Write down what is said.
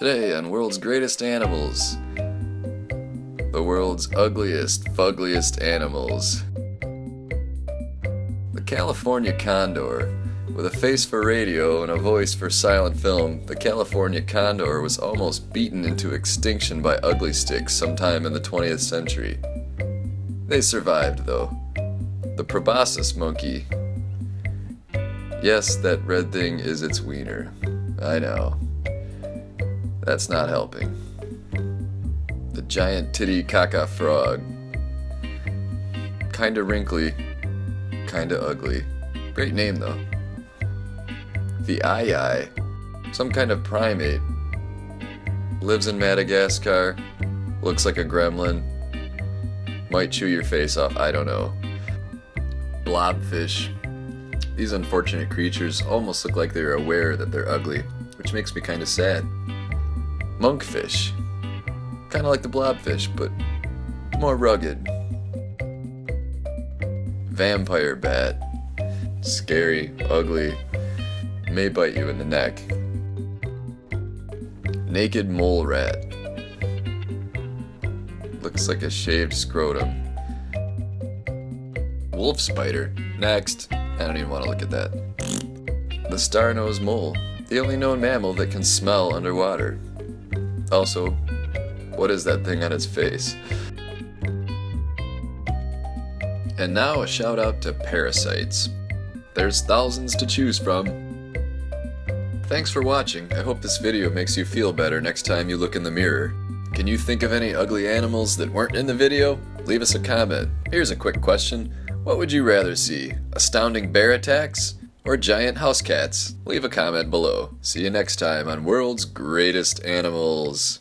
Today on World's Greatest Animals. The world's ugliest, fuggliest animals. The California condor. With a face for radio and a voice for silent film, the California condor was almost beaten into extinction by ugly sticks sometime in the 20th century. They survived, though. The proboscis monkey. Yes, that red thing is its wiener. I know. That's not helping. The giant Titicaca frog. Kinda wrinkly, kinda ugly. Great name though. The aye some kind of primate. Lives in Madagascar, looks like a gremlin. Might chew your face off, I don't know. Blobfish. These unfortunate creatures almost look like they're aware that they're ugly, which makes me kinda sad. Monkfish. Kind of like the blobfish, but more rugged. Vampire bat. Scary, ugly, may bite you in the neck. Naked mole rat. Looks like a shaved scrotum. Wolf spider. Next. I don't even want to look at that. The star-nosed mole. The only known mammal that can smell underwater. Also, what is that thing on its face? And now a shout out to parasites. There's thousands to choose from. Thanks for watching. I hope this video makes you feel better next time you look in the mirror. Can you think of any ugly animals that weren't in the video? Leave us a comment. Here's a quick question. What would you rather see? Astounding bear attacks? Or giant house cats? Leave a comment below. See you next time on World's Greatest Animals.